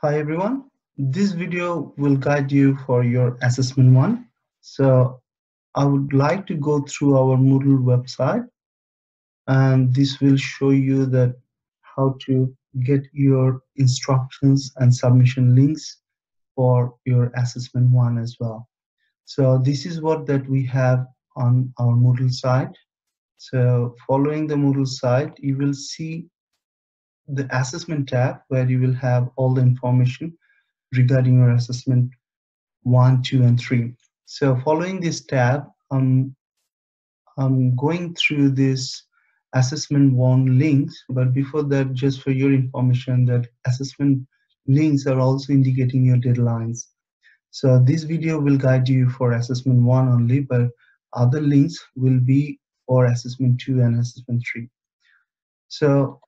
Hi everyone. This video will guide you for your assessment one. So I would like to go through our Moodle website and this will show you that how to get your instructions and submission links for your assessment one as well. So this is what that we have on our Moodle site. So following the Moodle site, you will see the assessment tab where you will have all the information regarding your assessment one, two, and three. So following this tab, um, I'm going through this assessment one links, but before that, just for your information that assessment links are also indicating your deadlines. So this video will guide you for assessment one only, but other links will be for assessment two and assessment three. So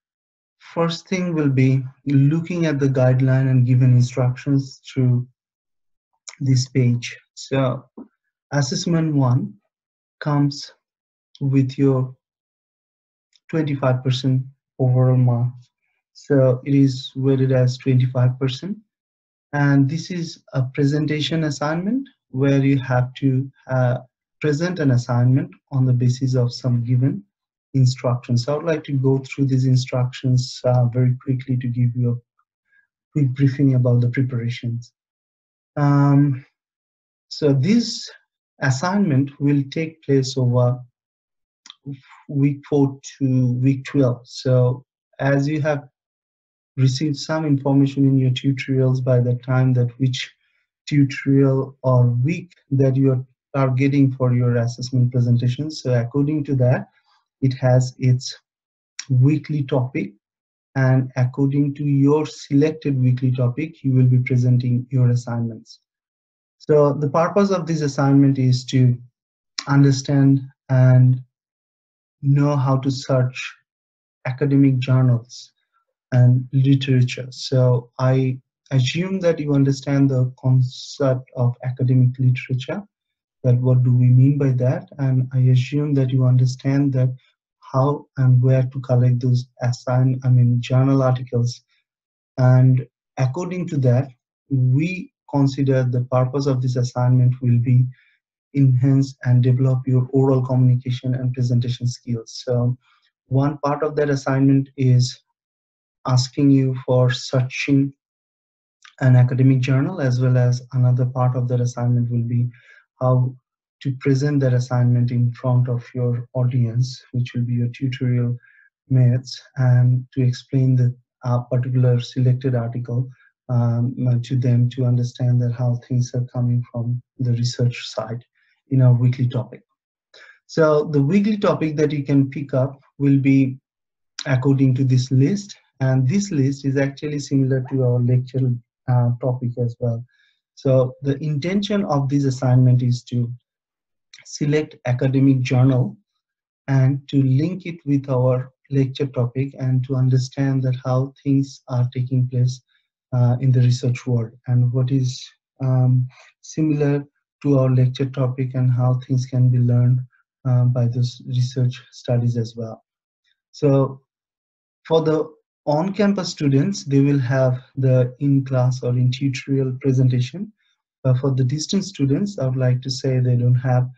first thing will be looking at the guideline and given instructions through this page. So assessment one comes with your 25% overall mark. So it is weighted as 25%. And this is a presentation assignment where you have to uh, present an assignment on the basis of some given instructions. I would like to go through these instructions uh, very quickly to give you a quick briefing about the preparations. Um, so this assignment will take place over week 4 to week 12. So as you have received some information in your tutorials by the time that which tutorial or week that you are getting for your assessment presentation. So according to that, it has its weekly topic and according to your selected weekly topic, you will be presenting your assignments. So the purpose of this assignment is to understand and know how to search academic journals and literature. So I assume that you understand the concept of academic literature, that what do we mean by that, and I assume that you understand that how and where to collect those assign, I mean, journal articles. And according to that, we consider the purpose of this assignment will be enhance and develop your oral communication and presentation skills. So one part of that assignment is asking you for searching an academic journal as well as another part of that assignment will be how to present that assignment in front of your audience, which will be your tutorial mates, and to explain the uh, particular selected article um, to them to understand that how things are coming from the research side in our weekly topic. So the weekly topic that you can pick up will be according to this list and this list is actually similar to our lecture uh, topic as well. So the intention of this assignment is to select academic journal and to link it with our lecture topic and to understand that how things are taking place uh, in the research world and what is um, similar to our lecture topic and how things can be learned uh, by those research studies as well. So for the on-campus students, they will have the in-class or in tutorial presentation. But for the distance students, I would like to say they don't have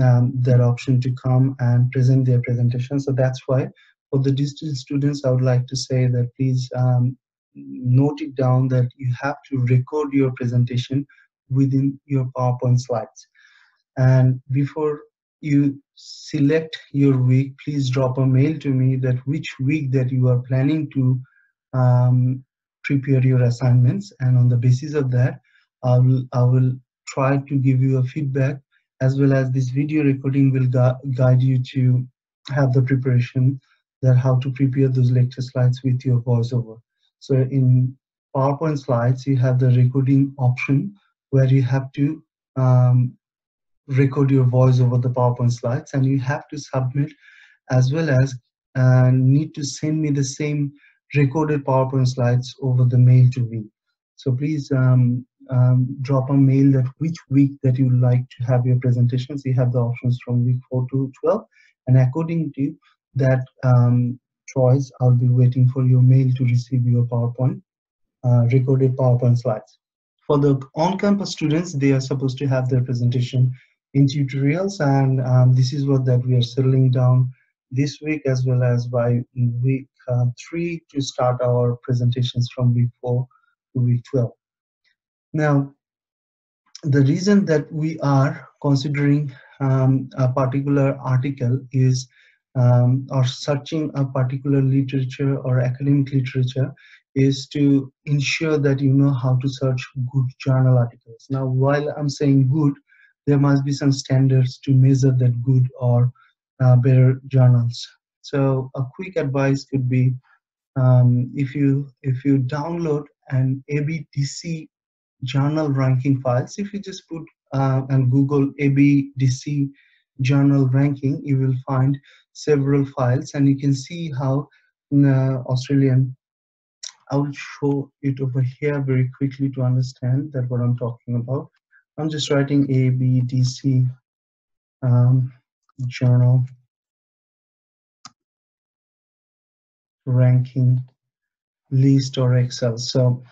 um, that option to come and present their presentation. So that's why for the distance students, I would like to say that please um, note it down that you have to record your presentation within your PowerPoint slides. And before you select your week, please drop a mail to me that which week that you are planning to um, prepare your assignments. And on the basis of that, I will, I will try to give you a feedback as well as this video recording will gu guide you to have the preparation that how to prepare those lecture slides with your voiceover. So in PowerPoint slides, you have the recording option where you have to um, record your voice over the PowerPoint slides and you have to submit as well as uh, need to send me the same recorded PowerPoint slides over the mail to me. So please um, um, drop a mail that which week that you like to have your presentations. You have the options from week 4 to 12 and according to that um, choice, I'll be waiting for your mail to receive your PowerPoint uh, recorded PowerPoint slides. For the on-campus students, they are supposed to have their presentation in tutorials, and um, this is what that we are settling down this week as well as by week uh, three to start our presentations from week four to week 12. Now, the reason that we are considering um, a particular article is um, or searching a particular literature or academic literature is to ensure that you know how to search good journal articles. Now, while I'm saying good, there must be some standards to measure that good or uh, better journals. So a quick advice could be um, if you if you download an ABDC journal ranking files, if you just put uh, and Google ABDC journal ranking, you will find several files and you can see how uh, Australian I will show it over here very quickly to understand that what I'm talking about. I'm just writing ABDC um, journal ranking list or Excel. So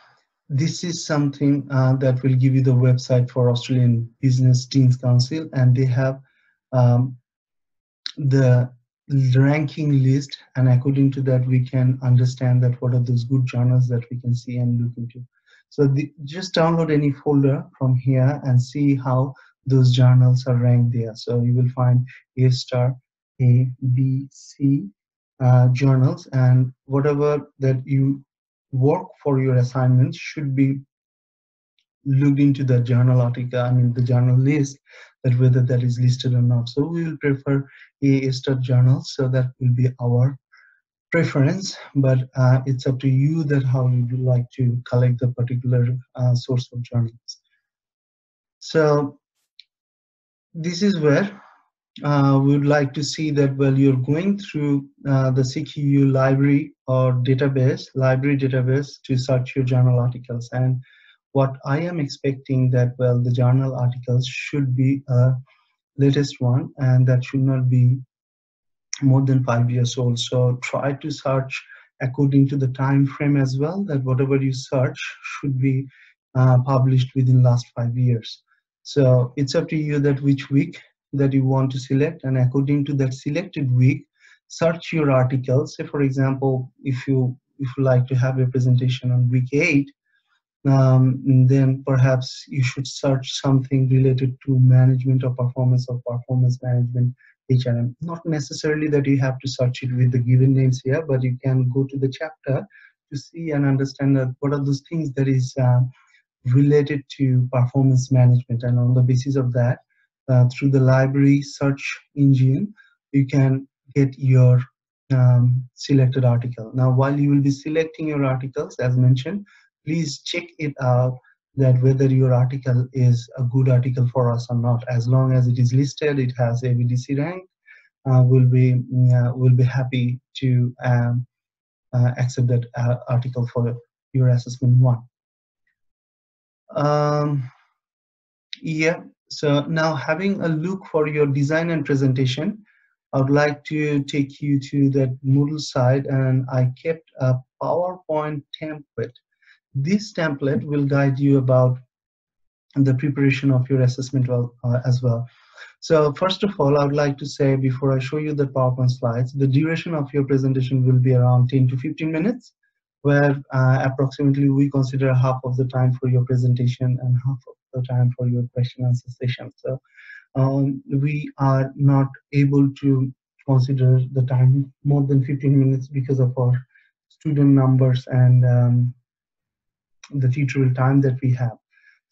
this is something uh, that will give you the website for Australian Business Deans Council and they have um, the ranking list and according to that we can understand that what are those good journals that we can see and look into. So the, just download any folder from here and see how those journals are ranked there. So you will find A star, A, B, C uh, journals and whatever that you work for your assignments should be looked into the journal article, I mean the journal list, that whether that is listed or not. So we will prefer A star journals, so that will be our preference, but uh, it's up to you that how you would like to collect the particular uh, source of journals. So this is where uh, we would like to see that while you're going through uh, the CQU library or database, library database to search your journal articles. And what I am expecting that, well, the journal articles should be a latest one and that should not be more than five years old. So try to search according to the time frame as well, that whatever you search should be uh, published within last five years. So it's up to you that which week that you want to select and according to that selected week, search your articles. Say for example, if you if you like to have a presentation on week eight, um, then perhaps you should search something related to management or performance or performance management HRM. Not necessarily that you have to search it with the given names here, but you can go to the chapter to see and understand that what are those things that is uh, related to performance management. And on the basis of that, uh, through the library search engine, you can get your um, selected article. Now, while you will be selecting your articles, as mentioned, please check it out that whether your article is a good article for us or not. As long as it is listed, it has ABDC rank, uh, we'll be uh, we'll be happy to um, uh, accept that uh, article for your assessment one. Um, yeah, so now having a look for your design and presentation, I would like to take you to that Moodle side and I kept a PowerPoint template this template will guide you about the preparation of your assessment well, uh, as well. So first of all, I would like to say before I show you the PowerPoint slides, the duration of your presentation will be around 10 to 15 minutes, where uh, approximately we consider half of the time for your presentation and half of the time for your question answer session. So um, we are not able to consider the time more than 15 minutes because of our student numbers and um, the teachable time that we have.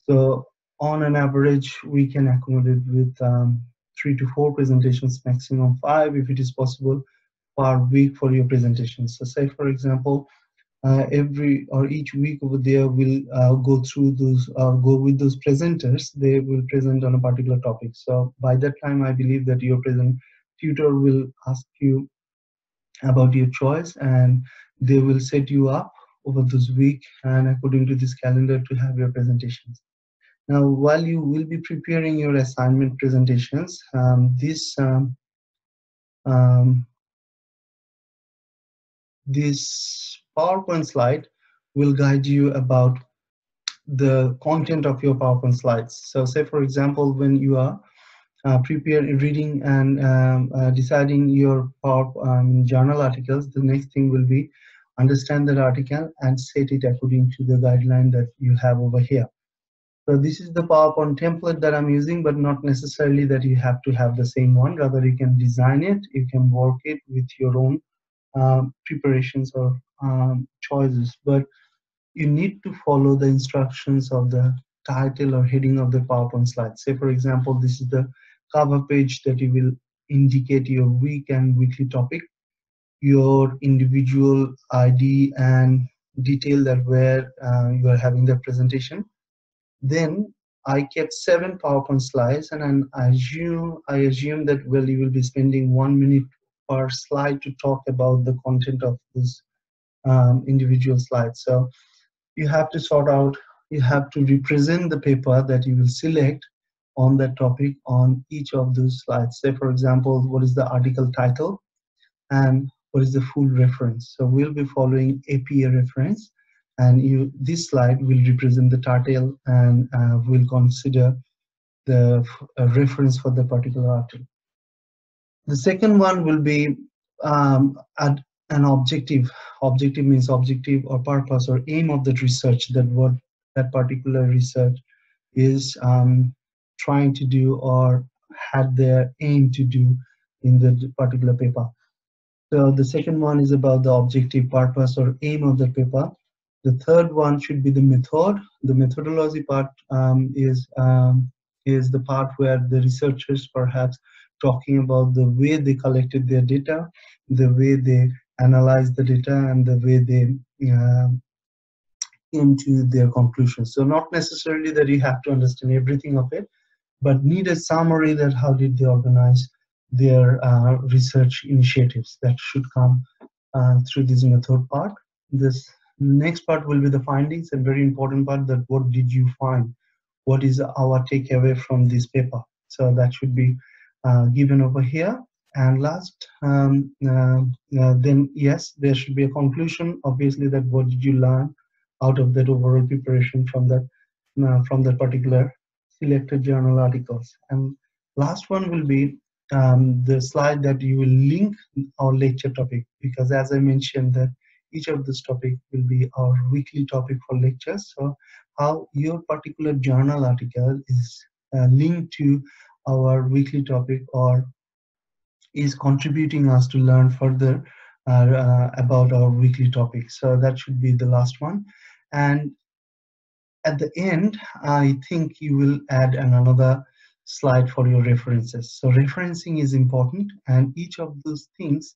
So on an average, we can accommodate with um, three to four presentations, maximum five if it is possible per week for your presentations. So say for example, uh, every or each week over there will uh, go through those or go with those presenters. They will present on a particular topic. So by that time, I believe that your present tutor will ask you about your choice and they will set you up over this week and according to this calendar to have your presentations. Now, while you will be preparing your assignment presentations, um, this um, um, this PowerPoint slide will guide you about the content of your PowerPoint slides. So say for example, when you are uh, preparing, reading and um, uh, deciding your power, um, journal articles, the next thing will be understand that article and set it according to the guideline that you have over here. So this is the PowerPoint template that I'm using, but not necessarily that you have to have the same one. Rather, you can design it, you can work it with your own um, preparations or um, choices. But you need to follow the instructions of the title or heading of the PowerPoint slide. Say, for example, this is the cover page that you will indicate your week and weekly topic, your individual ID and detail that where uh, you are having the presentation. Then I kept seven PowerPoint slides and I assume, I assume that well you will be spending one minute per slide to talk about the content of this um, individual slides. So you have to sort out, you have to represent the paper that you will select on that topic on each of those slides. Say, for example, what is the article title and what is the full reference. So we'll be following APA reference and you this slide will represent the title and uh, we'll consider the uh, reference for the particular article. The second one will be um, an objective. Objective means objective or purpose or aim of that research that what that particular research is um, trying to do or had their aim to do in the particular paper. So the second one is about the objective purpose or aim of the paper. The third one should be the method. The methodology part um, is um, is the part where the researchers perhaps talking about the way they collected their data, the way they analyzed the data, and the way they uh, came to their conclusions. So not necessarily that you have to understand everything of it, but need a summary that how did they organize their uh, research initiatives that should come uh, through this method part. This next part will be the findings and very important part that what did you find? What is our takeaway from this paper? So that should be uh, given over here. And last, um, uh, uh, then yes, there should be a conclusion. Obviously, that what did you learn out of that overall preparation from that uh, from that particular selected journal articles. And last one will be um, the slide that you will link our lecture topic because as I mentioned that each of this topic will be our weekly topic for lectures. So how your particular journal article is uh, linked to our weekly topic or is contributing us to learn further uh, uh, about our weekly topic. So that should be the last one. And at the end, I think you will add another slide for your references. So referencing is important and each of those things,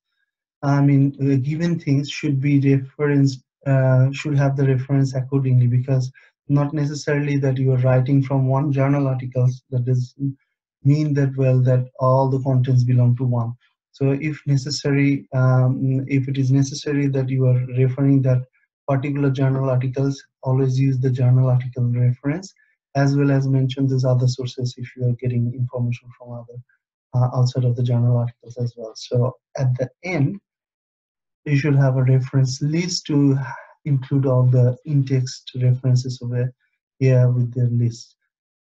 I mean, uh, given things should be referenced, uh, should have the reference accordingly because not necessarily that you are writing from one journal articles that does mean that well that all the contents belong to one. So if necessary, um, if it is necessary that you are referring that particular journal articles, always use the journal article reference as well as mention these other sources if you are getting information from other uh, outside of the journal articles as well. So at the end, you should have a reference list to include all the in-text references over here with the list.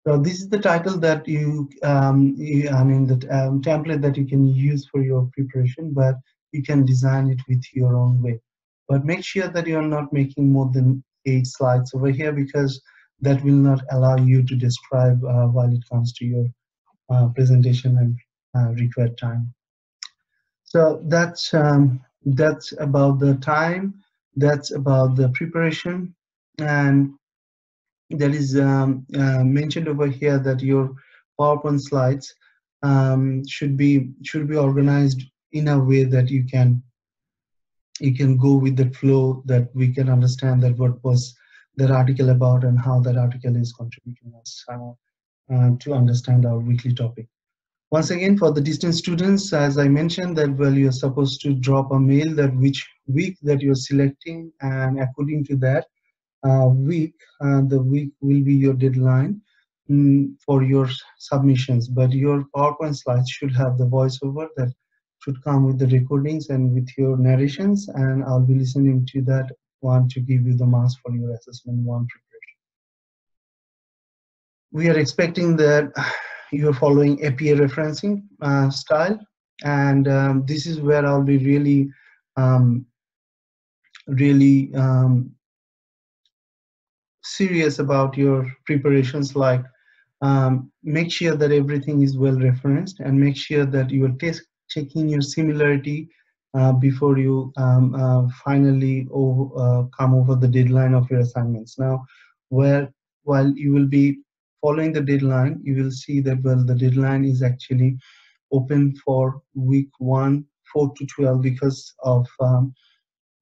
So this is the title that you, um, you I mean, the um, template that you can use for your preparation, but you can design it with your own way. But make sure that you're not making more than eight slides over here because that will not allow you to describe uh, while it comes to your uh, presentation and uh, required time. So that's um, that's about the time. That's about the preparation, and that is um, uh, mentioned over here that your PowerPoint slides um, should be should be organized in a way that you can you can go with the flow that we can understand that what was that article about and how that article is contributing us uh, uh, to understand our weekly topic. Once again, for the distance students, as I mentioned that, well, you're supposed to drop a mail that which week that you're selecting and according to that uh, week, uh, the week will be your deadline mm, for your submissions. But your PowerPoint slides should have the voiceover that should come with the recordings and with your narrations and I'll be listening to that want to give you the marks for your assessment one preparation. We are expecting that you're following APA referencing uh, style, and um, this is where I'll be really, um, really um, serious about your preparations like um, make sure that everything is well referenced and make sure that you are test checking your similarity uh, before you um, uh, finally over, uh, come over the deadline of your assignments. Now, where while you will be following the deadline, you will see that well the deadline is actually open for week one, four to twelve because of um,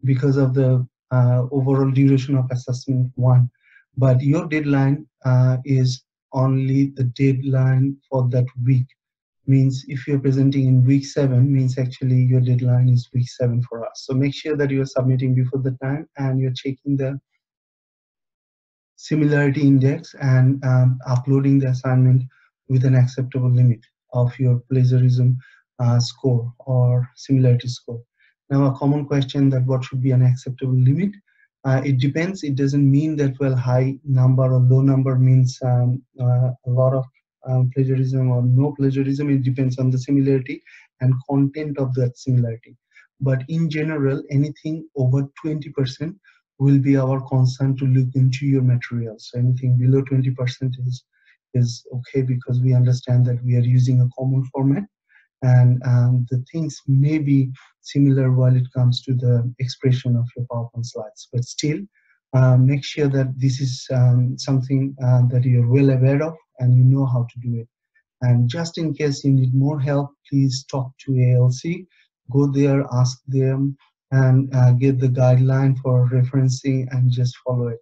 because of the uh, overall duration of assessment one. But your deadline uh, is only the deadline for that week. Means if you're presenting in week seven means actually your deadline is week seven for us. So make sure that you're submitting before the time and you're checking the similarity index and um, uploading the assignment with an acceptable limit of your plagiarism uh, score or similarity score. Now a common question that what should be an acceptable limit uh, it depends. It doesn't mean that well high number or low number means um, uh, a lot of um, plagiarism or no plagiarism. It depends on the similarity and content of that similarity. But in general, anything over 20% will be our concern to look into your materials. So anything below 20% is is okay because we understand that we are using a common format and um, the things may be similar while it comes to the expression of your PowerPoint slides. But still, uh, make sure that this is um, something uh, that you're well aware of and you know how to do it. And just in case you need more help, please talk to ALC, go there, ask them, and uh, get the guideline for referencing and just follow it.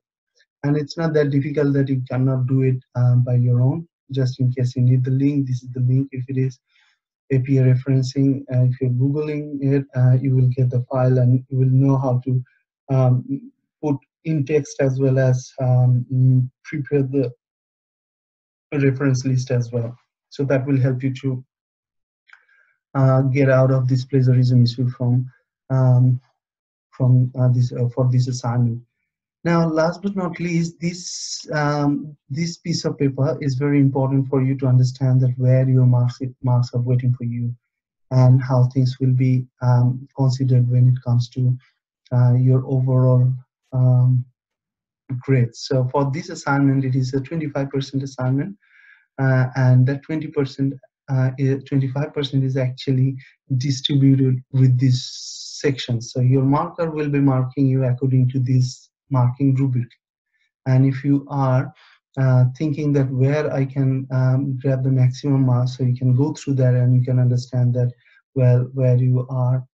And it's not that difficult that you cannot do it um, by your own. Just in case you need the link, this is the link if it is APA referencing. Uh, if you're Googling it, uh, you will get the file and you will know how to um, put in text as well as um, prepare the reference list as well. So that will help you to uh, get out of this plagiarism issue from um, from uh, this uh, for this assignment. Now, last but not least, this um, this piece of paper is very important for you to understand that where your marks marks are waiting for you, and how things will be um, considered when it comes to uh, your overall um, grades. So for this assignment, it is a 25% assignment, uh, and that 20%, 25% uh, is actually distributed with these sections. So your marker will be marking you according to this marking rubric. And if you are uh, thinking that where I can um, grab the maximum marks, so you can go through that and you can understand that well where you are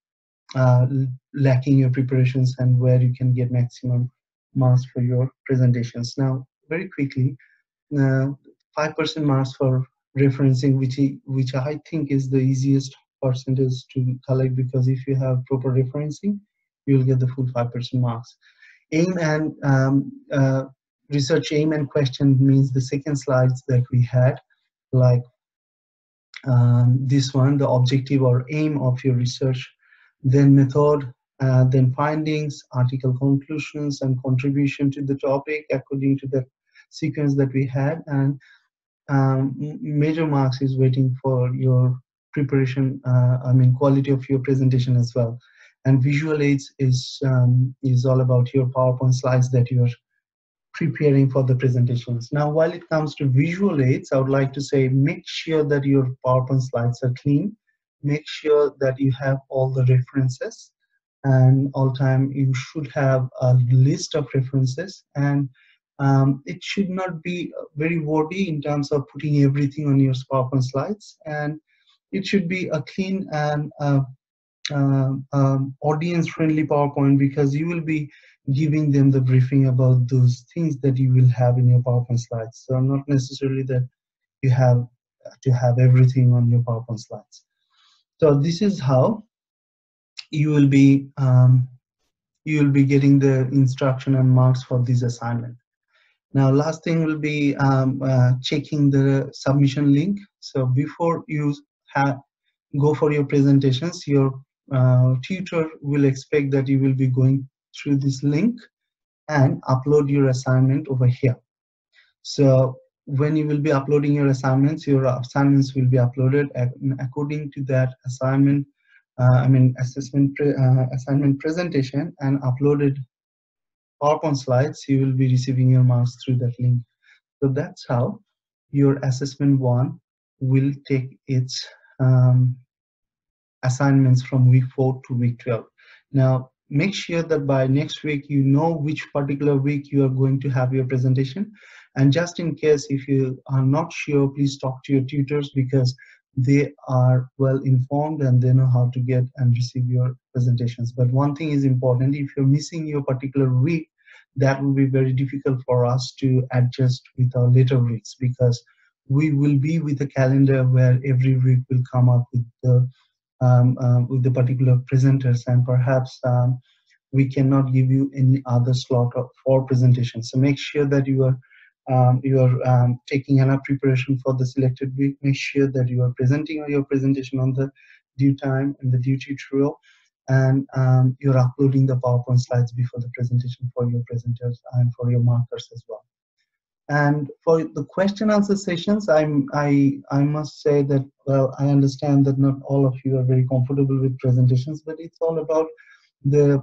uh, lacking your preparations and where you can get maximum marks for your presentations. Now, very quickly, 5% uh, marks for referencing, which, which I think is the easiest percentage to collect because if you have proper referencing, you'll get the full 5% marks aim and um, uh, research aim and question means the second slides that we had like um, this one the objective or aim of your research then method uh, then findings article conclusions and contribution to the topic according to the sequence that we had and um, major marks is waiting for your preparation uh, i mean quality of your presentation as well and visual aids is um, is all about your PowerPoint slides that you're preparing for the presentations. Now, while it comes to visual aids, I would like to say make sure that your PowerPoint slides are clean. Make sure that you have all the references and all time you should have a list of references and um, it should not be very wordy in terms of putting everything on your PowerPoint slides and it should be a clean and uh, um, um, audience friendly PowerPoint because you will be giving them the briefing about those things that you will have in your PowerPoint slides. So not necessarily that you have to have everything on your PowerPoint slides. So this is how you will be um, you will be getting the instruction and marks for this assignment. Now last thing will be um, uh, checking the submission link. So before you have go for your presentations, your uh, tutor will expect that you will be going through this link and upload your assignment over here. So when you will be uploading your assignments, your assignments will be uploaded according to that assignment, uh, I mean assessment pre uh, assignment presentation and uploaded PowerPoint slides, you will be receiving your marks through that link. So that's how your assessment one will take its um, assignments from week 4 to week 12. Now, make sure that by next week you know which particular week you are going to have your presentation and just in case if you are not sure please talk to your tutors because they are well informed and they know how to get and receive your presentations but one thing is important if you're missing your particular week that will be very difficult for us to adjust with our later weeks because we will be with a calendar where every week will come up with the with the particular presenters and perhaps um, we cannot give you any other slot for presentation. So make sure that you are um, you are um, taking enough preparation for the selected week. Make sure that you are presenting your presentation on the due time and the due tutorial and um, you're uploading the PowerPoint slides before the presentation for your presenters and for your markers as well. And for the question answer sessions, I'm, I, I must say that, well, I understand that not all of you are very comfortable with presentations, but it's all about the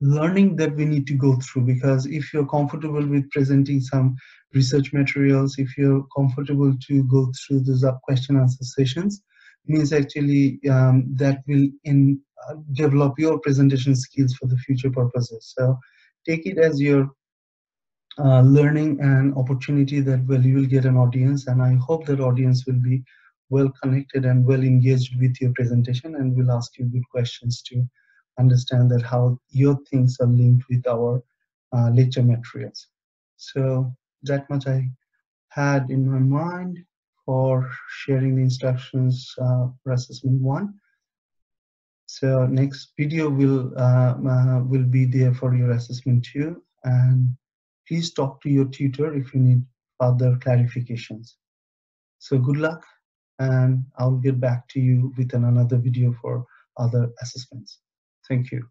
learning that we need to go through because if you're comfortable with presenting some research materials, if you're comfortable to go through those question answer sessions, means actually um, that will in uh, develop your presentation skills for the future purposes. So take it as your uh, learning and opportunity that well you will get an audience and I hope that audience will be well connected and well engaged with your presentation and will ask you good questions to understand that how your things are linked with our uh, lecture materials. So that much I had in my mind for sharing the instructions uh, for assessment one. So next video will uh, uh, will be there for your assessment two and please talk to your tutor if you need further clarifications. So good luck and I'll get back to you with another video for other assessments. Thank you.